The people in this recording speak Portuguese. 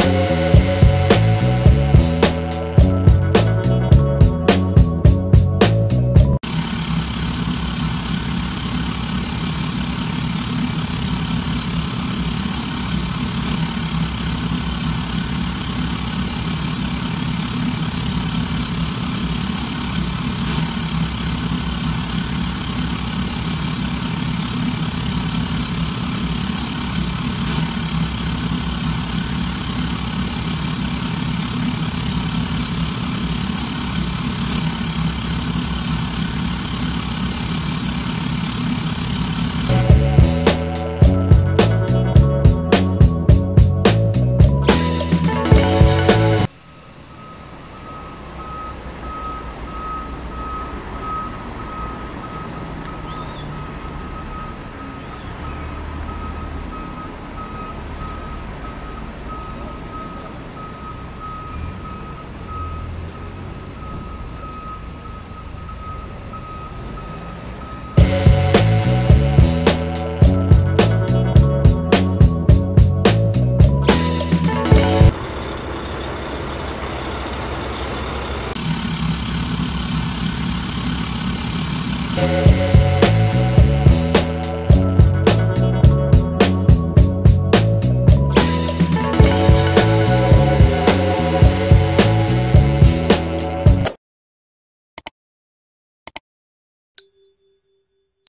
Música